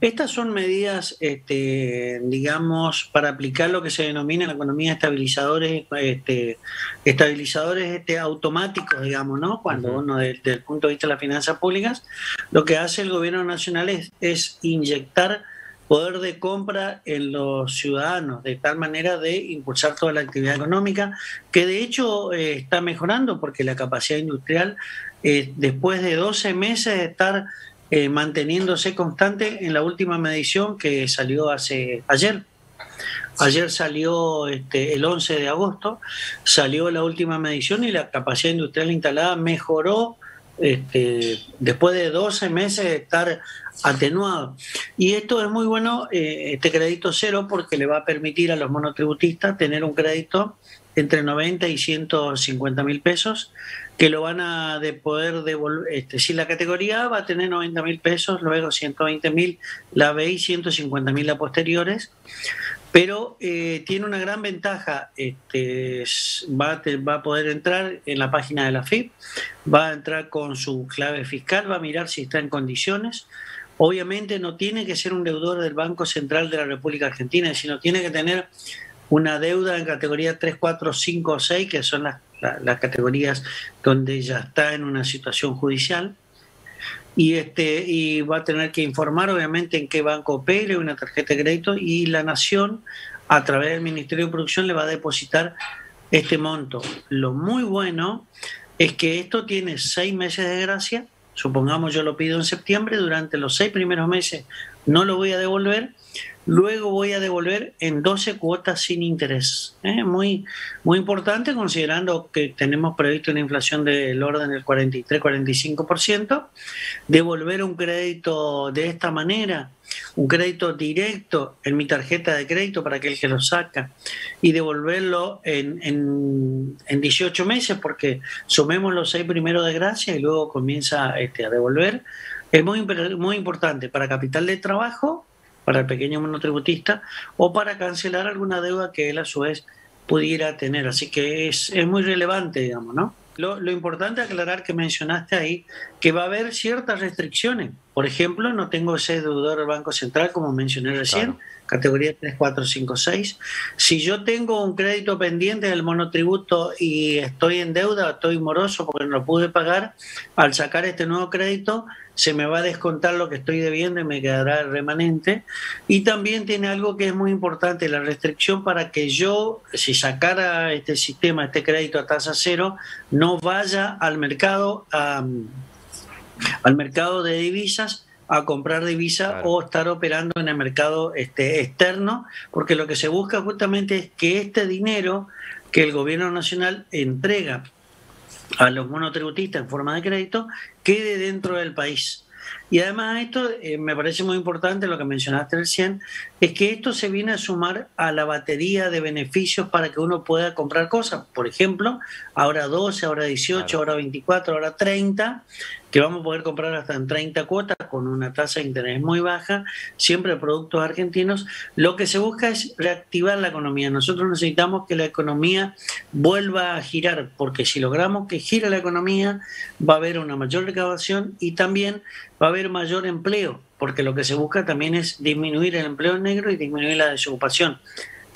Estas son medidas, este, digamos, para aplicar lo que se denomina en la economía estabilizadores, este, estabilizadores este, automáticos, digamos, ¿no? Cuando uno, desde, el punto de vista de las finanzas públicas, lo que hace el gobierno nacional es, es inyectar poder de compra en los ciudadanos, de tal manera de impulsar toda la actividad económica, que de hecho eh, está mejorando porque la capacidad industrial, eh, después de 12 meses de estar eh, manteniéndose constante en la última medición que salió hace ayer. Ayer salió este, el 11 de agosto, salió la última medición y la capacidad industrial instalada mejoró este, después de 12 meses de estar atenuado. Y esto es muy bueno, eh, este crédito cero, porque le va a permitir a los monotributistas tener un crédito entre 90 y 150 mil pesos, que lo van a de poder devolver, este, si la categoría A va a tener 90 mil pesos, luego 120 mil la B y 150 mil posteriores, pero eh, tiene una gran ventaja, este, va, va a poder entrar en la página de la FIP, va a entrar con su clave fiscal, va a mirar si está en condiciones, obviamente no tiene que ser un deudor del Banco Central de la República Argentina, sino tiene que tener una deuda en categoría 3, 4, 5 o 6, que son las, categorías donde ya está en una situación judicial. Y, este, y va a tener que informar, obviamente, en qué banco opere una tarjeta de crédito y la Nación, a través del Ministerio de Producción, le va a depositar este monto. Lo muy bueno es que esto tiene seis meses de gracia. Supongamos yo lo pido en septiembre, durante los seis primeros meses no lo voy a devolver Luego voy a devolver en 12 cuotas sin interés. ¿eh? Muy, muy importante considerando que tenemos previsto una inflación del orden del 43-45%. Devolver un crédito de esta manera, un crédito directo en mi tarjeta de crédito para aquel que lo saca y devolverlo en, en, en 18 meses porque sumemos los seis primeros de gracia y luego comienza este, a devolver. Es muy, muy importante para capital de trabajo para el pequeño monotributista o para cancelar alguna deuda que él a su vez pudiera tener. Así que es, es muy relevante, digamos, ¿no? Lo, lo, importante aclarar que mencionaste ahí, que va a haber ciertas restricciones. Por ejemplo, no tengo ese deudor del Banco Central, como mencioné recién, categoría 3, 4, 5, 6. Si yo tengo un crédito pendiente del monotributo y estoy en deuda, estoy moroso porque no lo pude pagar, al sacar este nuevo crédito, se me va a descontar lo que estoy debiendo y me quedará el remanente. Y también tiene algo que es muy importante, la restricción para que yo, si sacara este sistema, este crédito a tasa cero, no vaya al mercado, al mercado de divisas a comprar divisas o estar operando en el mercado este, externo, porque lo que se busca justamente es que este dinero que el gobierno nacional entrega a los monotributistas en forma de crédito quede dentro del país. Y además esto eh, me parece muy importante lo que mencionaste recién, es que esto se viene a sumar a la batería de beneficios para que uno pueda comprar cosas. Por ejemplo, ahora 12, ahora 18, ahora 24, ahora 30, que vamos a poder comprar hasta en 30 cuotas con una tasa de interés muy baja, siempre productos argentinos. Lo que se busca es reactivar la economía. Nosotros necesitamos que la economía vuelva a girar, porque si logramos que gire la economía, va a haber una mayor recaudación y también va a haber mayor empleo, porque lo que se busca también es disminuir el empleo negro y disminuir la desocupación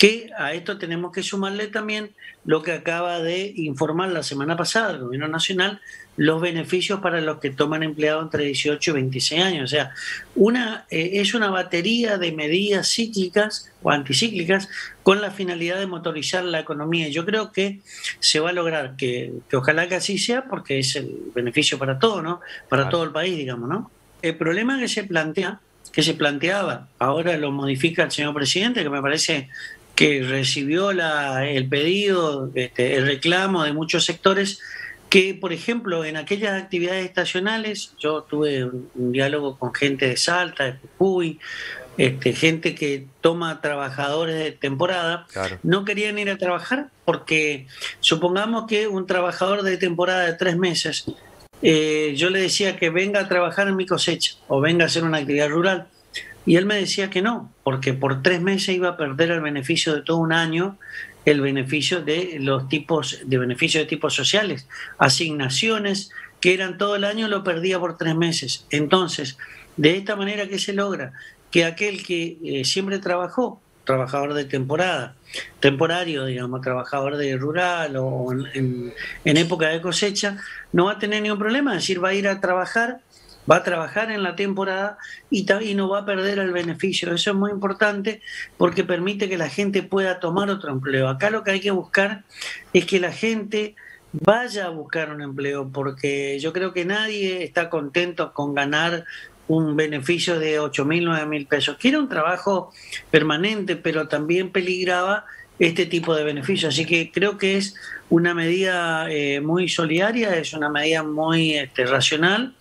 que a esto tenemos que sumarle también lo que acaba de informar la semana pasada el Gobierno Nacional, los beneficios para los que toman empleado entre 18 y 26 años. O sea, una, eh, es una batería de medidas cíclicas o anticíclicas con la finalidad de motorizar la economía. Yo creo que se va a lograr, que, que ojalá que así sea, porque es el beneficio para todo, ¿no? Para todo el país, digamos, ¿no? El problema que se plantea que se planteaba, ahora lo modifica el señor presidente, que me parece que recibió la, el pedido, este, el reclamo de muchos sectores que, por ejemplo, en aquellas actividades estacionales, yo tuve un, diálogo con gente de Salta, de Jujuy, este, gente que toma trabajadores de temporada, no querían ir a trabajar porque supongamos que un trabajador de temporada de tres meses, eh, yo le decía que venga a trabajar en mi cosecha o venga a hacer una actividad rural y él me decía que no, porque por tres meses iba a perder el beneficio de todo un año, el beneficio de los tipos de beneficios de tipos sociales, asignaciones que eran todo el año, lo perdía por tres meses. Entonces, de esta manera, ¿qué se logra? que aquel que eh, siempre trabajó, trabajador de temporada, temporario, digamos, trabajador de rural o en, época de cosecha, no va a tener ningún problema, es decir, va a ir a trabajar va a trabajar en la temporada y, no va a perder el beneficio. Eso es muy importante porque permite que la gente pueda tomar otro empleo. Acá lo que hay que buscar es que la gente vaya a buscar un empleo porque yo creo que nadie está contento con ganar un beneficio de 8 mil, 9 mil pesos. Quiere un trabajo permanente, pero también peligraba este tipo de beneficios. Así que creo que es una medida eh, muy solidaria, es una medida muy este, racional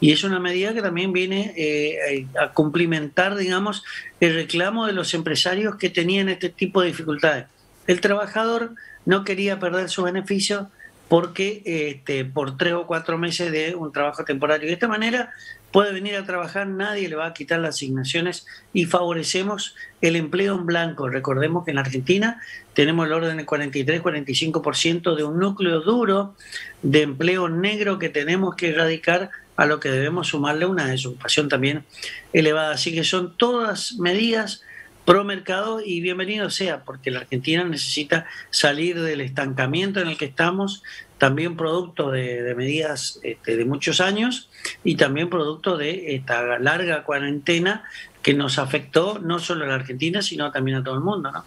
y es una medida que también viene eh, a cumplimentar, digamos, el reclamo de los empresarios que tenían este tipo de dificultades. El trabajador no quería perder su beneficio porque este, por tres o cuatro meses de un trabajo temporario. De esta manera puede venir a trabajar, nadie le va a quitar las asignaciones y favorecemos el empleo en blanco. Recordemos que en Argentina tenemos el orden del 43-45% de un núcleo duro de empleo negro que tenemos que erradicar a lo que debemos sumarle una desocupación también elevada. Así que son todas medidas pro mercado y bienvenido sea, porque la Argentina necesita salir del estancamiento en el que estamos, también producto de, medidas este, de muchos años y también producto de esta larga cuarentena que nos afectó no solo a la Argentina, sino también a todo el mundo. ¿no?